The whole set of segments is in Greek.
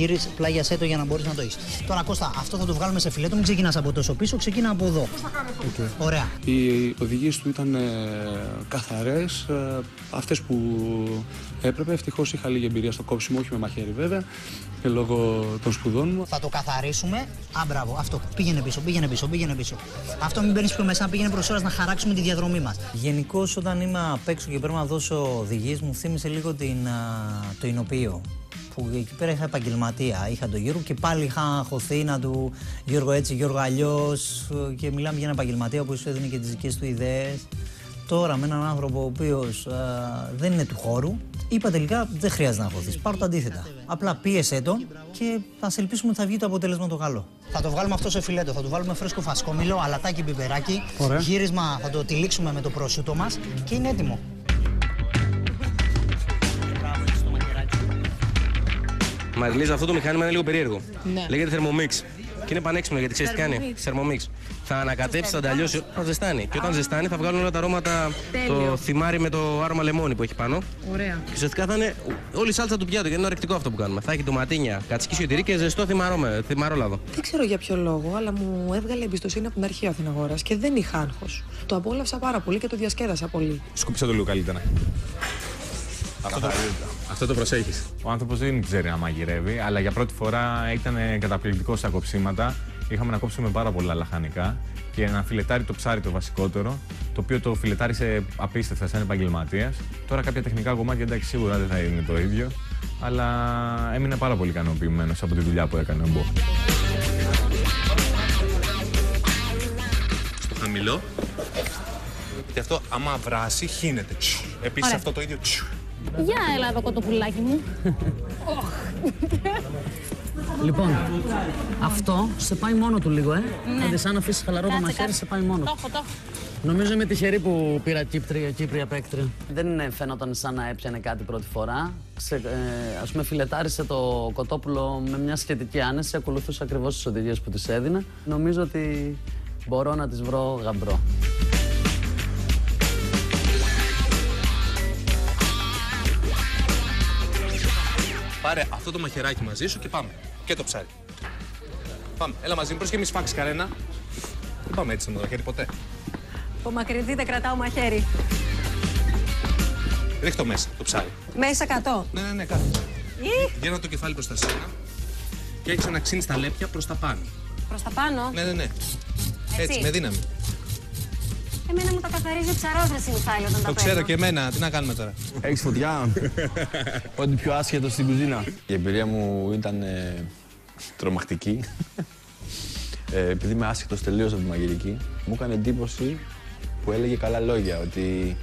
γύρι, πλάγιασέ το για να μπορείς να το έχεις. Τώρα Κώστα, αυτό θα το βγάλουμε σε φιλέτο, μην ξεκινάς από τόσο πίσω, ξεκινά από εδώ. Okay. Ωραία. Οι οδηγίες του ήταν ε, καθαρές, ε, αυτές που έπρεπε. Ευτυχώς είχα λίγη εμπειρία στο κόψιμο, όχι με μαχαίρι βέβαια και λόγω των σπουδών μου. Θα το καθαρίσουμε. Α, μπράβο, αυτό. Πήγαινε πίσω, πήγαινε πίσω, πήγαινε πίσω. Αυτό μην μπαίνεις πιο μέσα, πήγαινε προς ώρας να χαράξουμε τη διαδρομή μας. Γενικώς, όταν είμαι απ' έξω και πρέπει να δώσω οδηγίες, μου θύμισε λίγο την, α, το Ινοπείο. Που εκεί πέρα είχα επαγγελματία. Είχα τον Γιώργο και πάλι είχα χωθεί να του Γιώργο έτσι, Γιώργο αλλιώς. Και μιλάμε για ένα επαγγελματία που σου έδινε και τις δικές του ιδέες. Τώρα με έναν άνθρωπο ο οποίος δεν είναι του χώρου, είπα τελικά δεν χρειάζεται να χωθεί. Πάρω το αντίθετα. Απλά πίεσέ τον και θα σε ελπίσουμε ότι θα βγει το αποτέλεσμα το καλό. Θα το βγάλουμε αυτό σε φιλέτο. Θα του βάλουμε φρέσκο φασκόμηλο, αλατάκι, πιπεράκι. Γύρισμα θα το τυλίξουμε με το προσούτο μας και είναι έτοιμο. Μαριλίζα, αυτό το μηχάνημα είναι λίγο περίεργο. Ναι. Λέγεται Thermomix. Και είναι πανέξυπνο γιατί ξέρεις τι κάνει; Thermomix. Θα ανακατέψει, θα ανταλλιώσει, θα ζεστάνει. Και όταν ζεστάνει θα βγάλουν όλα τα αρώματα το θυμάρι με το άρωμα λεμόνι που έχει πάνω. Ωραία. Και ουσιαστικά θα είναι όλη η σάλτσα του πιάτου γιατί είναι ορεκτικό αυτό που κάνουμε. Θα έχει ντοματίνια, κατσική τυρί και ζεστό θυμαρό, θυμαρόλαδο. Δεν ξέρω για ποιο λόγο, αλλά μου έβγαλε εμπιστοσύνη από την αρχή ο Αθηναγόρας και δεν είχα άγχος. Το απόλαυσα πάρα πολύ και το διασκέδασα πολύ. Σκούπισα το λίγο καλύτερα. Αυτό το, αυτό το προσέχεις. Ο άνθρωπος δεν ξέρει να μαγειρεύει, αλλά για πρώτη φορά ήταν καταπληκτικός στα κοψίματα. Είχαμε να κόψουμε πάρα πολλά λαχανικά και να φιλετάρει το ψάρι το βασικότερο, το οποίο το φιλετάρισε απίστευτα σαν επαγγελματίας. Τώρα κάποια τεχνικά κομμάτια εντάξει σίγουρα δεν θα είναι το ίδιο, αλλά έμεινε πάρα πολύ ικανοποιημένος από τη δουλειά που έκανε ο Μπο. Στο χαμηλό. Και αυτό άμα βράσει χύνεται. Επίσης αυτό το ίδιο. Για έλα εδώ κοτοπουλάκι μου. Λοιπόν, αυτό σε πάει μόνο του λίγο, ε. Ναι. Δηλαδή, σαν να αφήσεις χαλαρό το μαχαίρι, σε πάει μόνο Το του. έχω, το έχω. Νομίζω είμαι τυχερή που πήρα Κύπρια, Κύπρια παίκτρια. Δεν είναι, φαίνονταν σαν να έπιανε κάτι πρώτη φορά. Ξε, ε, ας πούμε, φιλετάρισε το κοτόπουλο με μια σχετική άνεση. Ακολουθούσε ακριβώς τις οδηγίες που της έδινα. Νομίζω ότι μπορώ να τις βρω γαμπρό. Πάρε αυτό το μαχαιράκι μαζί σου και πάμε. Και το ψάρι. Πάμε. Έλα μαζί μου, προς και μη σφάξει κανένα. Δεν πάμε έτσι με το μαχαίρι ποτέ. Απομακρυνθείτε, κρατάω μαχαίρι. Ρίχτω μέσα το ψάρι. Μέσα κατώ. Ναι, ναι, ναι, κάτω. Γέρνα το κεφάλι προς τα σένα και έχεις να ξύνεις τα λέπια προς τα πάνω. Προς τα πάνω. Ναι, ναι, ναι. Έτσι, με δύναμη. Εμένα μου τα καθαρίζει ο ψαρός, ρε Μιχάλη, όταν Το τα ξέρω παίρνω. και εμένα. Τι να κάνουμε τώρα; Έχεις φωτιά; Ό,τι πιο άσχετο στην κουζίνα. Η εμπειρία μου ήταν ε, τρομακτική. Ε, επειδή είμαι άσχετος τελείως από τη μαγειρική, μου έκανε εντύπωση που έλεγε καλά λόγια. Ότι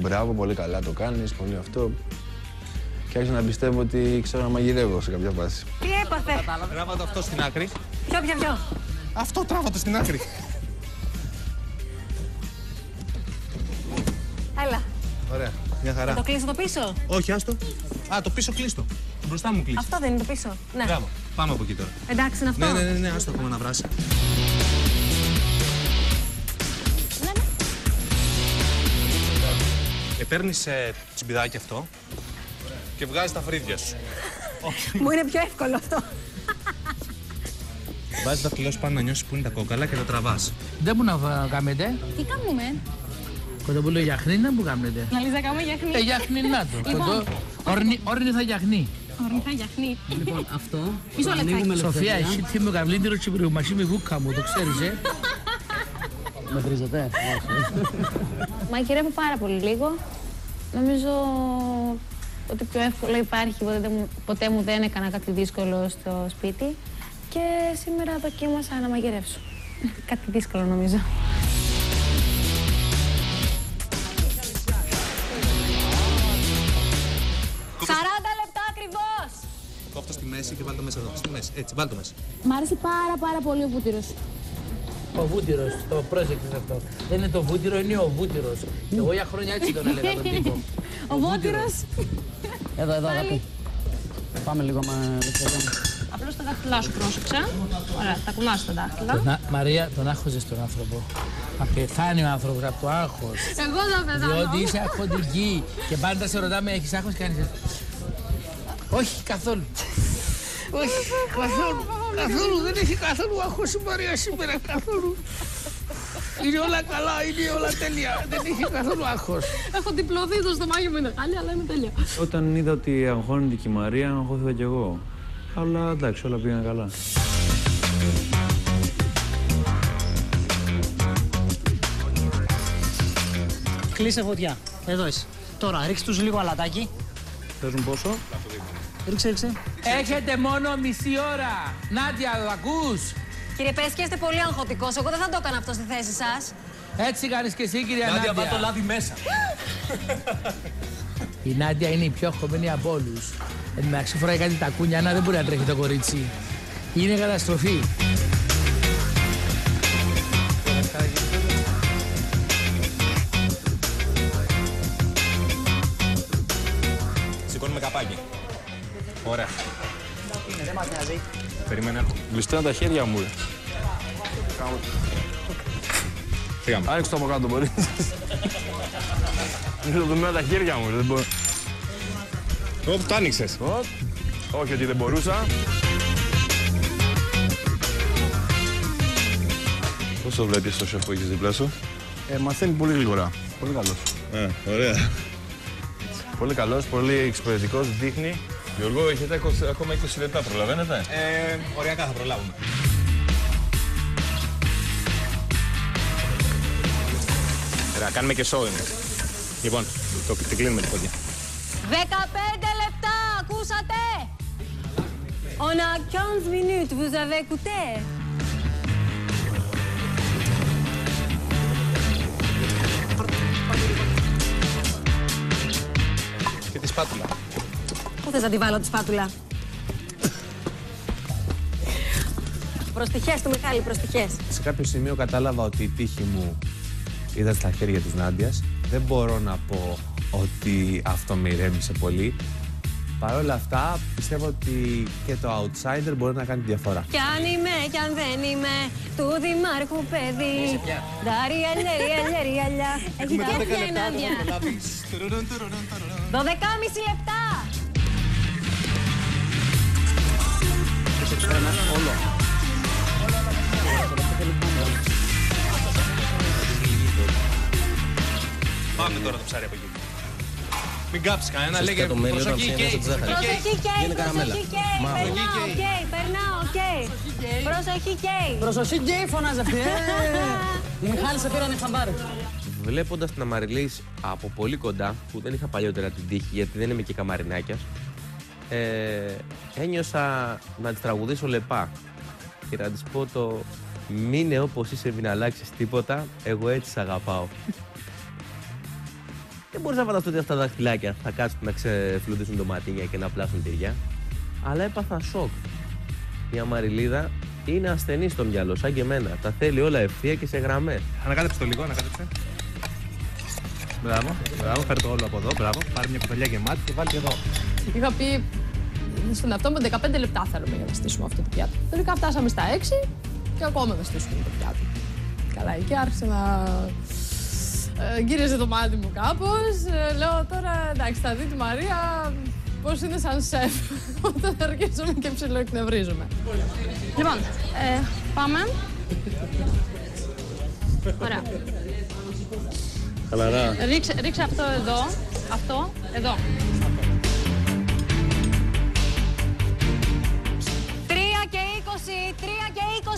μπράβο, πολύ καλά το κάνεις, πολύ αυτό. Και άρχισα να πιστεύω ότι ξέρω να μαγειρεύω σε κάποια φάση. Τι έπαθε; Τράβα το αυτό στην άκρη. Ποιο, ποιο, ποιο; Αυτό τράβα το στην άκρη. Μια χαρά. Το κλείσω το πίσω; Όχι, άστο. Α, το πίσω κλείστο. Μπροστά μου κλείσει. Αυτό δεν είναι το πίσω. Ναι. Μπράβο. Πάμε από εκεί τώρα. Εντάξει, είναι αυτό. Ναι, ναι, ναι, ναι, άστο ακόμα να βράσει. Ναι, ναι. Ε, Παίρνεις ε, τσιμπιδάκι αυτό και βγάζεις τα φρύδια σου. Μου είναι πιο εύκολο αυτό. Βάζεις τα φιλό πάνω να νιώσεις που είναι τα κόκαλα και τα τραβάς. Δεν μου να κάνετε. Τι κάνουμε; Κοντοπούλο γιαχνί να μου κάνετε. Να λύσα κάνουμε γιαχνί. Ε, γιαχνί να το. Λοιπόν. Κοντό- όρνη- Όρνη θα γιαχνί. Ορνηθά γιαχνί. Λοιπόν, αυτό. Μισό λεπτάκι. Σοφία, εσύ τι μου καβλίντερο τσιμπρίου, μαζί με βούκα μου, το ξέρεις, ε. Με βρίζετε. Μαγειρεύω πάρα πολύ λίγο. Νομίζω ότι πιο εύκολο υπάρχει. Ποτέ, δεν μου- ποτέ μου δεν έκανα κάτι δύσκολο στο σπίτι. Και σήμερα δοκίμασα να μαγειρεύσω. κάτι δύσκολο νομίζω. Μέση και βάλει το μέσα εδώ. Στη μέση. Έτσι, βάλει το μέσα. Μ' άρεσε πάρα πάρα πολύ ο βούτυρος. Ο βούτυρος, το πρόσεξες αυτό. Δεν είναι το βούτυρο, είναι ο βούτυρος. Εγώ για χρόνια έτσι τον έλεγα τον τύπο. Ο βούτυρος. Εδώ, εδώ, αγάπη. Πάμε λίγο με δευτερόλεπτα. Απλώς τα δάχτυλά σου πρόσεξα. Ωραία, τα κουνάς τα δάχτυλα. Να, Μαρία, τον άγχωζες τον άνθρωπο. Θα πεθάνει ο άνθρωπος από το άγχος. Εγώ θα πεθάνω. Διότι είσαι αγχωτική και πάντα σε ρωτάμε, έχεις άγχος, κάνεις έτσι. Όχι καθόλου. Όχι, καθόλου. Καθόλου, δεν έχει καθόλου άγχος η Μαρία σήμερα, καθόλου. Είναι όλα καλά, είναι όλα τέλεια. Δεν έχει καθόλου άγχος. Έχω διπλωθεί το στομάχι μου είναι χάλι, αλλά είναι τέλεια. Όταν είδα ότι αγχώνεται και η Μαρία, αγχώθηκα κι εγώ. Αλλά εντάξει, όλα πήγαν καλά. Κλείσε φωτιά. Εδώ είσαι. Τώρα ρίξε τους λίγο αλατάκι. Παίζουν πόσο; Ρίξε, ρίξε. Έχετε μόνο μισή ώρα. Νάντια, το ακούς; Κύριε Πέσκη, είστε πολύ αγχωτικός. Εγώ δεν θα το έκανα αυτό στη θέση σας. Έτσι κάνεις και εσύ, κυρία Νάντια. Νάντια, το λάδι μέσα. Η Νάντια είναι η πιο αγχωμένη από όλους. Εν τω μεταξύ φοράει κάτι τακούνια, να δεν μπορεί να τρέχει το κορίτσι. Είναι καταστροφή. Ωραία. Είναι, δεν μας νοιάζει. Περίμενε. Γλιστράνε τα χέρια μου. ρε. Φύγαμε. Άνοιξε το από κάτω, μπορεί. Είναι δομημένα τα χέρια μου. ρε, Δεν μπορώ. Ωπ, το άνοιξες. Οπ. Όχι ότι δεν μπορούσα. Πώς το βλέπεις το σεφ που έχεις δίπλα σου; Ε, μαθαίνει πολύ γρήγορα. Πολύ καλός. Ε, ωραία. Πολύ καλός, πολύ εξυπηρετικός, δείχνει. Γιώργο, έχετε ακο- ακόμα 20 λεπτά, προλαβαίνετε; Ε, οριακά θα προλάβουμε. Ωραία, κάνουμε και show είναι. Λοιπόν, το, την κλείνουμε τη φωτιά. 15 λεπτά, ακούσατε! On a 15 minutes, vous avez écouté; Και τη σπάτουλα. Πού θες να τη βάλω τη σπάτουλα; Προστιχές του Μιχάλη, προστιχές. Σε κάποιο σημείο κατάλαβα ότι η τύχη μου ήταν στα χέρια της Νάντιας. Δεν μπορώ να πω ότι αυτό με ηρέμησε πολύ. Παρ' όλα αυτά, πιστεύω ότι και το outsider μπορεί να κάνει τη διαφορά. Κι αν είμαι, κι αν δεν είμαι, του Δημάρχου παιδί. Δάρια, λέρια, λέρια, λιά. Έχει τέτοια η Νάντια. 12,5 λεπτά. Πάμε τώρα το ψάρι από εκεί. Μην κάψεις κανένα, λέγε το μέλι όταν προσοχή ψήνεσαι και τη ζάχαρη. Προσοχή καίει, Γίνει καραμέλα. προσοχή καίει. Μαύρο. Περνάω, καίει, περνάω, καίει. Προσοχή καίει. Προσοχή γκέι φωνάζει αυτή. Ε, Μιχάλη σε πήρανε χαμπάρι. Βλέποντας την Αμαριλής από πολύ κοντά, που δεν είχα παλιότερα την τύχη γιατί δεν είμαι και καμαρινάκια, ε, ένιωσα να της τραγουδήσω λεπά και να της πω το μείνε όπως είσαι, μην αλλάξεις τίποτα. Εγώ έτσι σ' αγαπάω. δεν μπορεί να φανταστώ ότι αυτά τα δαχτυλάκια θα κάτσουν να ξεφλουδίσουν ντοματίνια και να πλάσουν τυριά. Αλλά έπαθα σοκ. Η Αμαριλίδα είναι ασθενή στο μυαλό, σαν και εμένα. Τα θέλει όλα ευθεία και σε γραμμές. Ανακάτεψε το λίγο, ανακάτεψε. Μπράβο, μπράβο, φέρε το όλο από εδώ, μπράβο. Πάρε μια κουταλιά γεμάτη και βάλει και εδώ. Είχα πει στον εαυτό μου 15 λεπτά θέλουμε για να στήσουμε αυτό το πιάτο. Τελικά φτάσαμε στα 6 και ακόμα δεν στήσουμε το πιάτο. Καλά, εκεί άρχισε να ε, γύριζε το μάτι μου κάπως. Ε, λέω τώρα, εντάξει, θα δει τη Μαρία πώς είναι σαν σεφ όταν αρχίζουμε και ψιλοεκνευρίζουμε. Λοιπόν, ε, πάμε. Ωραία. Χαλαρά. Ρίξε, ρίξε αυτό εδώ, αυτό εδώ.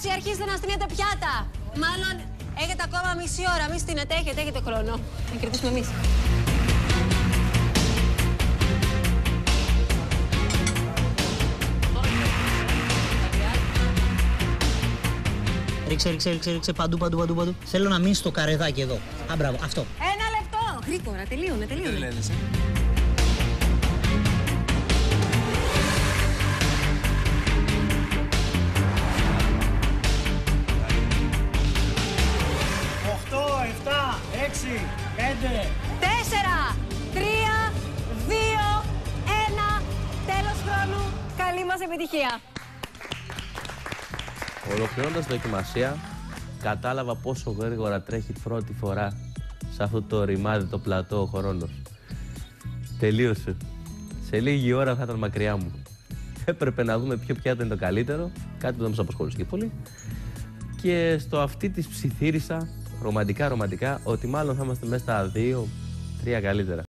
Τρία και 20, αρχίστε να στείνετε πιάτα. Μάλλον έχετε ακόμα μισή ώρα, μη στείνετε, έχετε, έχετε χρόνο. Να κερδίσουμε εμείς. Ρίξε, ρίξε, ρίξε, ρίξε παντού, παντού, παντού, παντού. Θέλω να μείνει στο καρεδάκι εδώ. Α, μπράβο, αυτό. Ένα λεπτό, γρήγορα, τελείωνε, τελείωνε. Επιτυχία. Ολοκληρώνοντας τη δοκιμασία, κατάλαβα πόσο γρήγορα τρέχει πρώτη φορά σε αυτό το ρημάδι το πλατό ο χρόνος. Τελείωσε. Σε λίγη ώρα θα ήταν μακριά μου. έπρεπε να δούμε ποιο πιάτο είναι το καλύτερο. Κάτι που δεν μας απασχολούσε και πολύ. Και στο αυτή της ψιθύρισα ρομαντικά ρομαντικά ότι μάλλον θα είμαστε μέσα στα δύο, τρία καλύτερα.